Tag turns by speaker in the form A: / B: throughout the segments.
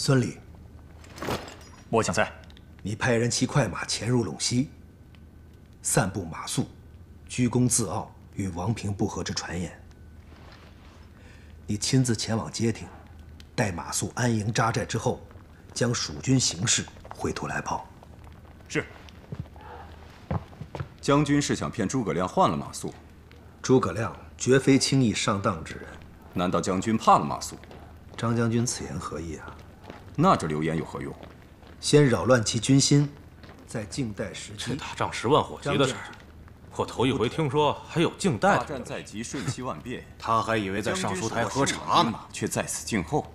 A: 孙礼，
B: 末将在。
A: 你派人骑快马潜入陇西，散布马谡居功自傲、与王平不和之传言。你亲自前往街亭，待马谡安营扎寨之后，将蜀军形势绘图来报。
B: 是。
C: 将军是想骗诸葛亮换了马谡？
A: 诸葛亮绝非轻易上当之人。
C: 难道将军怕了马谡？
A: 张将军此言何意啊？
C: 那这流言有何用？
A: 先扰乱其军心，再静待时机。
D: 这打仗十万火急的事儿，我头一回听说还有静待。
C: 大战在即，瞬息万变。
D: 他还以为在尚书台喝茶呢，
C: 却在此静候。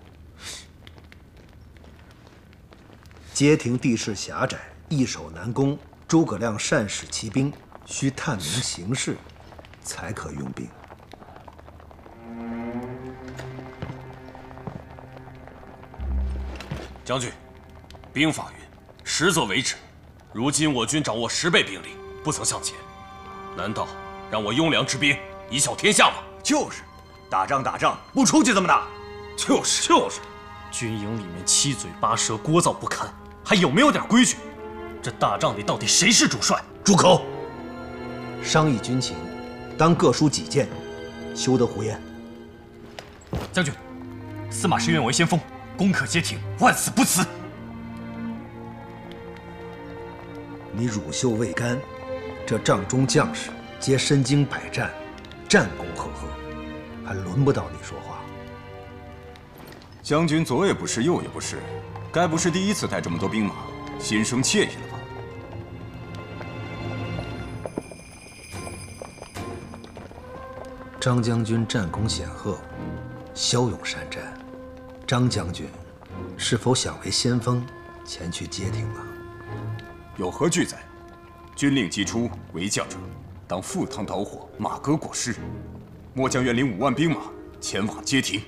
A: 街亭地势狭窄，易守难攻。诸葛亮善使骑兵，需探明形势，才可用兵。
D: 将军。兵法云：“实则为之。”如今我军掌握十倍兵力，不曾向前，难道让我优良之兵以小天下吗？
B: 就是，打仗打仗不出去怎么打？
D: 就是就是，军营里面七嘴八舌，聒噪不堪，还有没有点规矩？这大帐里到底谁是主帅？
A: 住口！商议军情，当各抒己见，休得胡言。
B: 将军，司马师愿为先锋，攻克街亭，万死不辞。
A: 你乳臭未干，这帐中将士皆身经百战，战功赫赫，还轮不到你说话。
C: 将军左也不是，右也不是，该不是第一次带这么多兵马，心生惬意了吧？
A: 张将军战功显赫，骁勇善战，张将军是否想为先锋前去接听啊？
C: 有何惧哉？军令既出，为将者当赴汤蹈火，马革裹尸。末将愿领五万兵马前往接亭。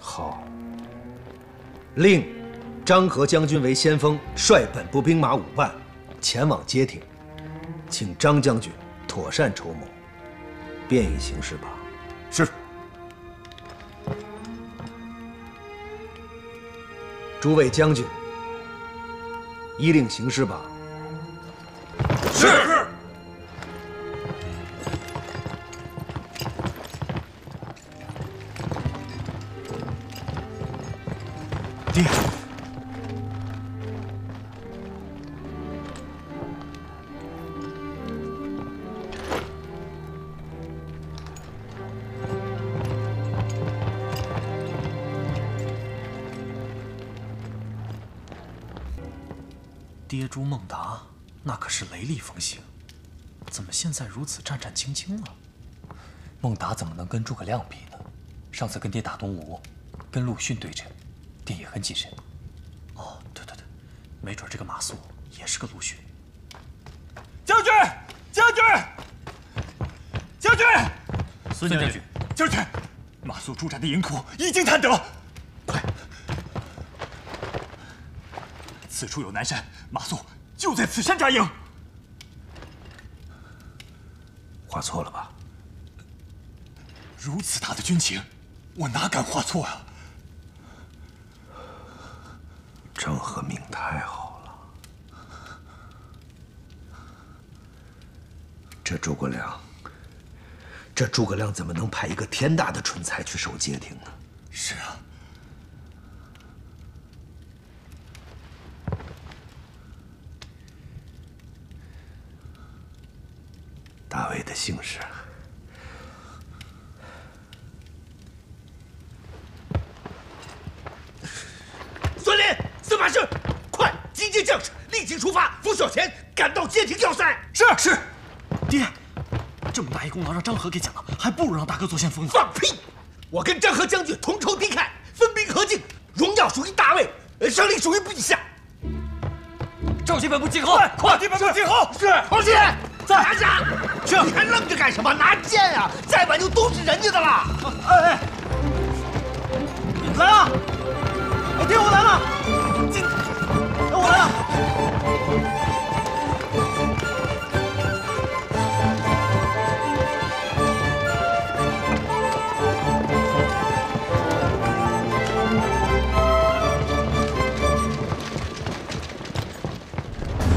A: 好，令张合将军为先锋，率本部兵马五万前往接亭，请张将军妥善筹谋，便于行事吧。
C: 是。
A: 诸位将军。依令行事吧。
D: 是。
B: 爹。
E: 爹朱孟达，那可是雷厉风行，怎么现在如此战战兢兢了？
B: 孟达怎么能跟诸葛亮比呢？上次跟爹打东吴，跟陆逊对阵，爹也很谨慎。
E: 哦，对对对，没准这个马谡也是个陆逊。
B: 将军，将军，将军，
E: 孙将军，
B: 将军，马谡驻扎的营土已经探得。此处有南山，马谡就在此山扎营。
A: 画错了吧？
B: 如此大的军情，我哪敢画错啊？
A: 张和命太好了，这诸葛亮，这诸葛亮怎么能派一个天大的蠢材去守街亭呢？
B: 是啊。
A: 大卫的姓氏。
F: 孙林，司马师，快集结将士，立即出发，拂晓前赶到街亭要塞。
E: 是是，爹，这么大一功劳让张合给抢了，还不如让大哥做先锋呢。
F: 放屁！我跟张合将军同仇敌忾，分兵合进，荣耀属于大卫，胜利属于陛下。
B: 召集本部集合，快！召集本部集合。
F: 是，
B: 放
F: 拿下！去！你还愣着干什么？拿剑啊！再晚就都是人家的了。哎，
B: 来了！哎，爹，我来了！进，我来了。